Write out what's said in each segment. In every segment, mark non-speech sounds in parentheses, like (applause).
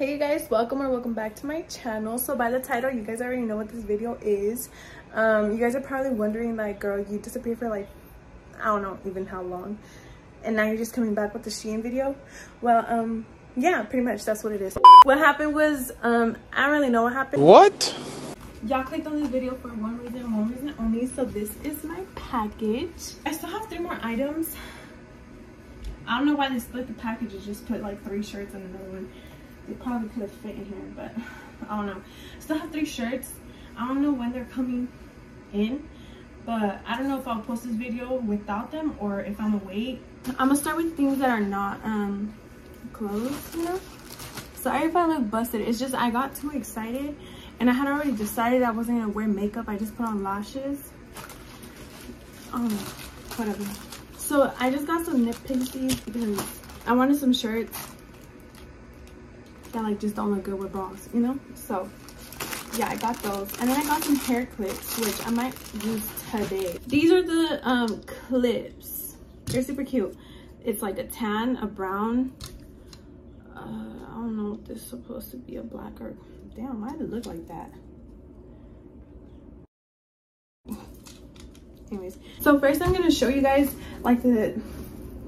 hey you guys. Welcome or welcome back to my channel. So by the title you guys already know what this video is. Um you guys are probably wondering like girl you disappeared for like i don't know even how long. And now you're just coming back with the shein video? Well um yeah pretty much that's what it is. What happened was um i don't really know what happened. What? Y'all clicked on this video for one reason one reason only. So this is my package. I still have three more items. I don't know why they split the package packages. Just put like three shirts and another one they probably could have fit in here, but (laughs) I don't know. Still have three shirts. I don't know when they're coming in, but I don't know if I'll post this video without them or if I'm gonna wait. I'm gonna start with things that are not um clothes, you know? Sorry if I look busted. It's just I got too excited and I had already decided I wasn't gonna wear makeup. I just put on lashes. Um, whatever. So I just got some nip pasties because I wanted some shirts that like just don't look good with bras, you know? So yeah, I got those. And then I got some hair clips, which I might use today. These are the um, clips. They're super cute. It's like a tan, a brown. Uh, I don't know if this is supposed to be a black or... Damn, why did it look like that? Anyways, so first I'm going to show you guys like the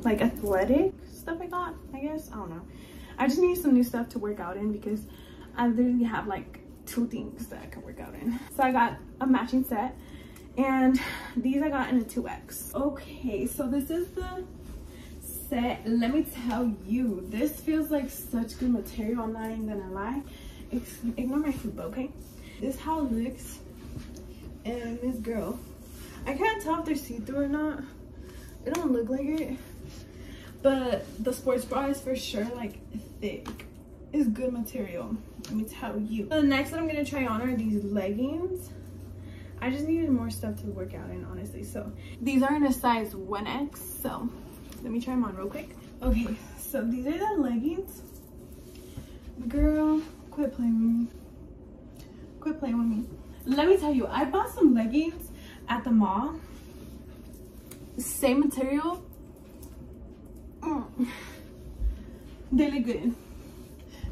like athletic stuff I got, I guess. I don't know. I just need some new stuff to work out in because I literally have like two things that I can work out in. So I got a matching set and these I got in a 2X. Okay, so this is the set. Let me tell you, this feels like such good material. I'm not even gonna lie. Ignore my food, okay? This how it looks. And this girl, I can't tell if they're see-through or not. It don't look like it but the sports bra is for sure like thick. It's good material. Let me tell you. The next that i'm gonna try on are these leggings. I just needed more stuff to work out in honestly so. These are in a size 1x so let me try them on real quick. Okay so these are the leggings. Girl quit playing with me. Quit playing with me. Let me tell you i bought some leggings at the mall. Same material. (laughs) They look good.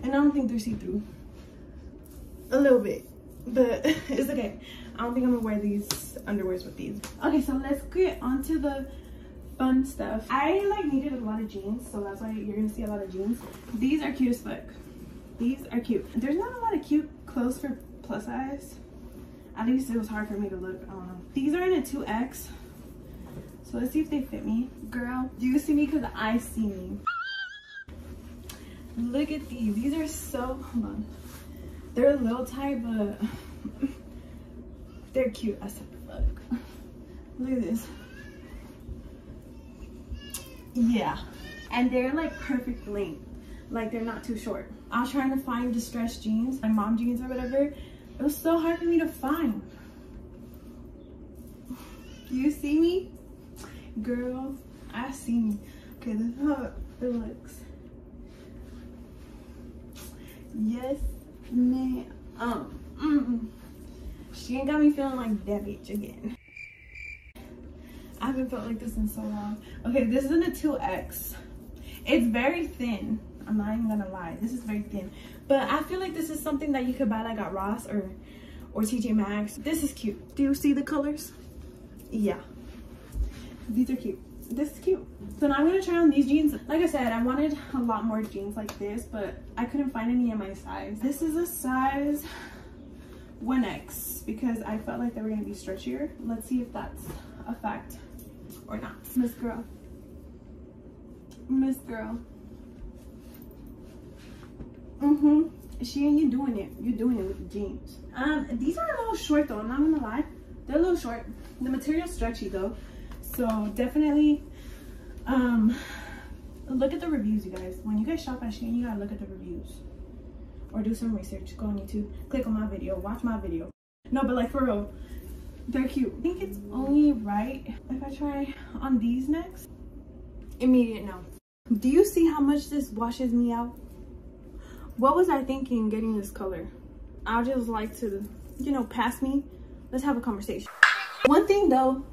And I don't think they're see-through. A little bit. But (laughs) it's okay. I don't think I'm gonna wear these underwears with these. Okay, so let's get onto the fun stuff. I like needed a lot of jeans, so that's why you're gonna see a lot of jeans. These are cute as fuck. These are cute. There's not a lot of cute clothes for plus size. At least it was hard for me to look. I. These are in a 2X. So let's see if they fit me. Girl, do you see me? Because I see me. Look at these. These are so, hold on. They're a little tight, but (laughs) they're cute as fuck. Look at this. Yeah. And they're like perfect length. Like they're not too short. I was trying to find distressed jeans, my mom jeans or whatever. It was so hard for me to find. Do you see me? Girl, I see. Okay, this is how it looks. Yes, man. Um, mm -mm. Shein got me feeling like that bitch again. I haven't felt like this in so long. Okay, this is in a 2X. It's very thin. I'm not even gonna lie. This is very thin. But I feel like this is something that you could buy like at Ross or or TJ Maxx. This is cute. Do you see the colors? Yeah. These are cute. This is cute. So now I'm gonna try on these jeans. Like I said, I wanted a lot more jeans like this, but I couldn't find any in my size. This is a size 1X because I felt like they were gonna be stretchier. Let's see if that's a fact or not. Miss Girl. Miss Girl. Mm-hmm. Shein you doing it. You're doing it with the jeans. Um, these are a little short though, I'm not gonna lie. They're a little short. The material's stretchy though. So definitely um, look at the reviews, you guys. When you guys shop at Shein, you gotta look at the reviews. Or do some research. Go on YouTube, click on my video, watch my video. No, but like for real, they're cute. I think it's only right if I try on these next. Immediate no. Do you see how much this washes me out? What was I thinking getting this color? I just like to, you know, pass me. Let's have a conversation. One thing though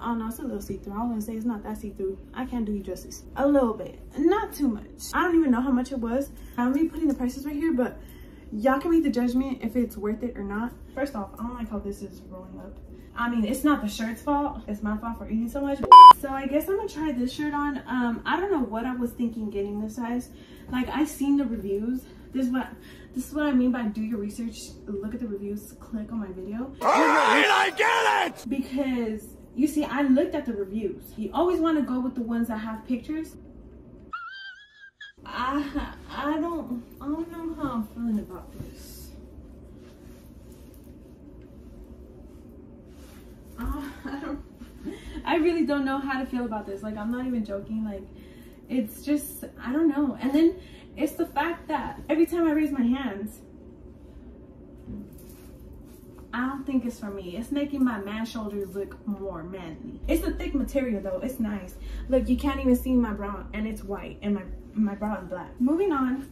Oh no, it's a little see-through. I was gonna say it's not that see-through. I can't do you justice. A little bit, not too much. I don't even know how much it was. I'm gonna be putting the prices right here, but y'all can make the judgment if it's worth it or not. First off, I don't like how this is rolling up. I mean, it's not the shirt's fault. It's my fault for eating so much. So I guess I'm gonna try this shirt on. Um, I don't know what I was thinking getting this size. Like I seen the reviews. This is what this is what I mean by do your research. Look at the reviews. Click on my video. All right, I get it. Because you see, I looked at the reviews. You always want to go with the ones that have pictures. I I don't I don't know how I'm feeling about this. Uh, (laughs) I don't I really don't know how to feel about this. Like I'm not even joking. Like it's just I don't know. And then it's the fact that every time I raise my hands, I don't think it's for me. It's making my man shoulders look more manly. It's a thick material though. It's nice. Look, you can't even see my bra and it's white and my, my bra is black. Moving on,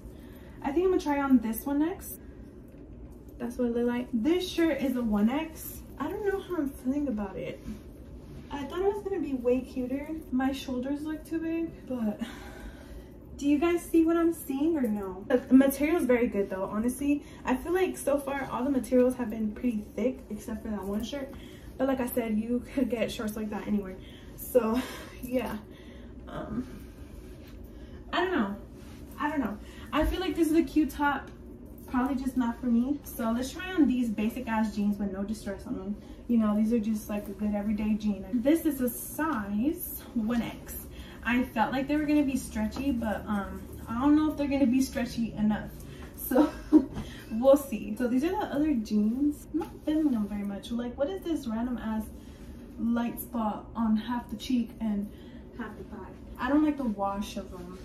I think I'm gonna try on this one next. That's what it look like. This shirt is a 1X. I don't know how I'm feeling about it. I thought it was gonna be way cuter. My shoulders look too big, but do you guys see what I'm seeing or no? The material is very good though, honestly. I feel like so far all the materials have been pretty thick except for that one shirt. But like I said, you (laughs) could get shorts like that anywhere. So (laughs) yeah, um, I don't know. I don't know. I feel like this is a cute top, probably just not for me. So let's try on these basic ass jeans with no distress on them. You know, these are just like a good everyday jean. This is a size 1X. I felt like they were gonna be stretchy, but um, I don't know if they're gonna be stretchy enough. So (laughs) we'll see. So these are the other jeans. I'm not feeling them very much. Like, what is this random ass light spot on half the cheek and half the thigh? I don't like the wash of them.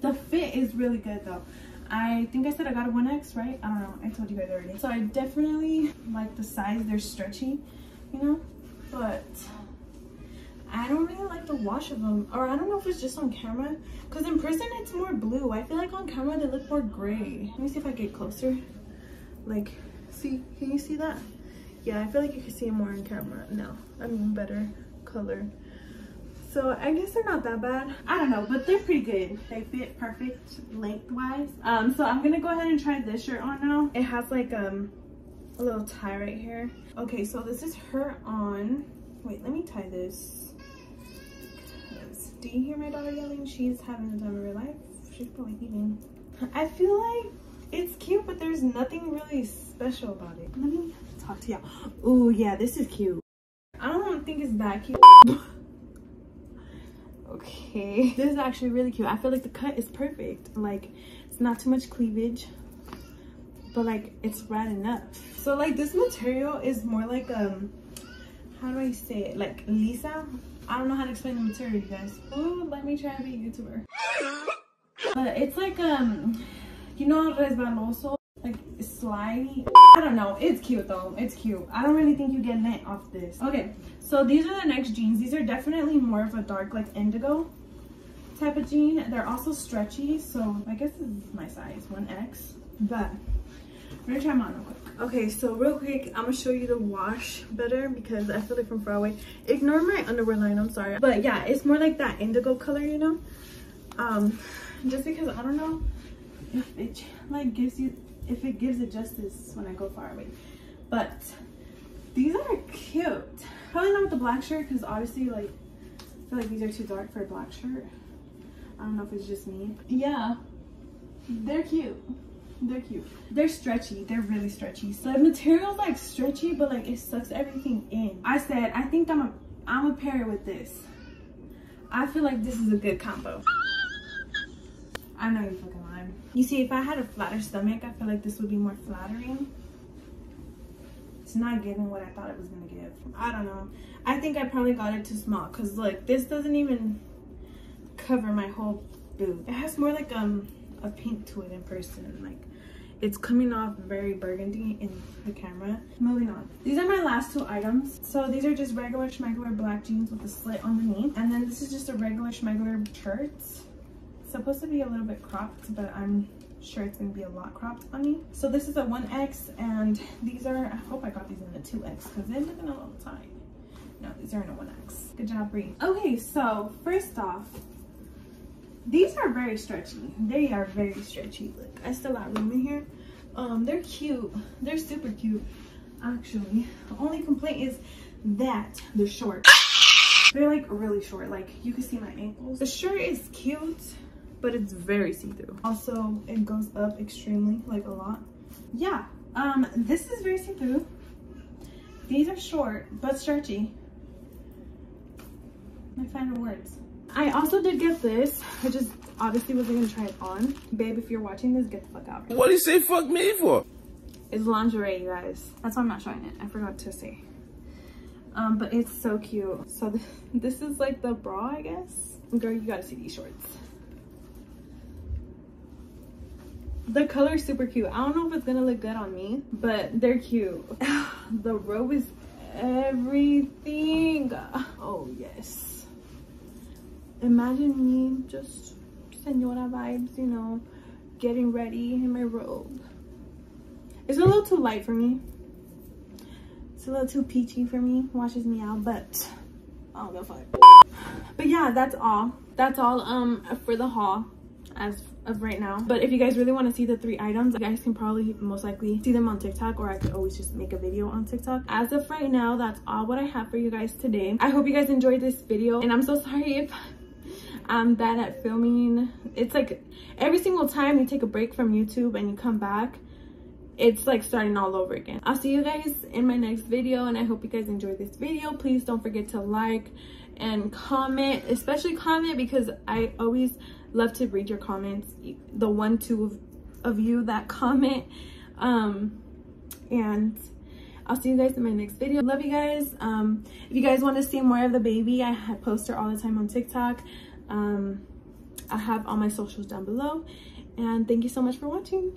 The fit is really good though. I think I said I got a 1X, right? I don't know. I told you guys already. So I definitely like the size. They're stretchy, you know? But I don't really like the wash of them. Or I don't know if it's just on camera. Because in person, it's more blue. I feel like on camera, they look more gray. Let me see if I get closer. Like, see? Can you see that? Yeah, I feel like you can see it more on camera no I mean, better color. So I guess they're not that bad. I don't know, but they're pretty good. They fit perfect lengthwise. Um, so I'm gonna go ahead and try this shirt on now. It has like um a little tie right here. Okay, so this is her on. Wait, let me tie this. Do you hear my daughter yelling? She's having the time of her life. She's probably eating. I feel like it's cute, but there's nothing really special about it. Let me talk to y'all. Oh yeah, this is cute. I don't think it's that cute. (laughs) okay. This is actually really cute. I feel like the cut is perfect. Like, it's not too much cleavage, but like, it's right enough. So like, this material is more like, um, how do I say it? Like, Lisa I don't know how to explain the material, you guys. Ooh, let me try to be a YouTuber. But it's like, um, you know, resbaloso, like slidey. I don't know. It's cute though. It's cute. I don't really think you get lint off this. Okay, so these are the next jeans. These are definitely more of a dark, like indigo type of jean. They're also stretchy, so I guess this is my size, 1X. But I'm gonna try them on real quick. Okay, so real quick, I'm gonna show you the wash better because I feel like from far away. Ignore my underwear line, I'm sorry. But yeah, it's more like that indigo color, you know? Um, just because I don't know if it like gives you, if it gives it justice when I go far away. But these are cute. Probably not with the black shirt because obviously like, I feel like these are too dark for a black shirt. I don't know if it's just me. Yeah, they're cute they're cute. They're stretchy. They're really stretchy. So the material's like stretchy but like it sucks everything in. I said i think i'm a i'm gonna pair it with this. I feel like this is a good combo. I know you're fucking lying. You see if i had a flatter stomach i feel like this would be more flattering. It's not giving what i thought it was gonna give. I don't know. I think i probably got it too small because look this doesn't even cover my whole boob. It has more like um a pink to it in person like it's coming off very burgundy in the camera. Moving on. These are my last two items. So these are just regular schmegular black jeans with a slit underneath. And then this is just a regular schmegular shirt. It's supposed to be a little bit cropped but i'm sure it's gonna be a lot cropped on me. So this is a 1x and these are i hope i got these in the 2x because they're looking a little tight. No, these are in a 1X. Good job, Brie. Okay, so first off, these are very stretchy. They are very stretchy. Look, I still got room in here. Um, they're cute. They're super cute, actually. The only complaint is that they're short. They're like really short. Like you can see my ankles. The shirt is cute, but it's very see-through. Also, it goes up extremely, like a lot. Yeah, um, this is very see-through. These are short, but stretchy. My final words. I also did get this. I just obviously wasn't gonna try it on. Babe, if you're watching this, get the fuck out. What do you say fuck me for? It's lingerie, you guys. That's why I'm not showing it. I forgot to say. Um, but it's so cute. So th (laughs) this is like the bra, I guess. Girl, you gotta see these shorts. The color is super cute. I don't know if it's gonna look good on me, but they're cute. (sighs) the robe is everything. Oh, yes. Imagine me just senora vibes, you know, getting ready in my robe. It's a little too light for me. It's a little too peachy for me. Washes me out, but I don't. But yeah, that's all. That's all um for the haul as of right now. But if you guys really want to see the three items, you guys can probably most likely see them on TikTok or I could always just make a video on TikTok. As of right now, that's all what I have for you guys today. I hope you guys enjoyed this video and I'm so sorry if I'm bad at filming. It's like every single time you take a break from YouTube and you come back, it's like starting all over again. I'll see you guys in my next video and I hope you guys enjoyed this video. Please don't forget to like and comment, especially comment because I always love to read your comments. The one, two of, of you that (laughs) comment. Um, and I'll see you guys in my next video. Love you guys. Um, if you guys want to see more of the baby, I post her all the time on TikTok. Um, I have all my socials down below. And thank you so much for watching.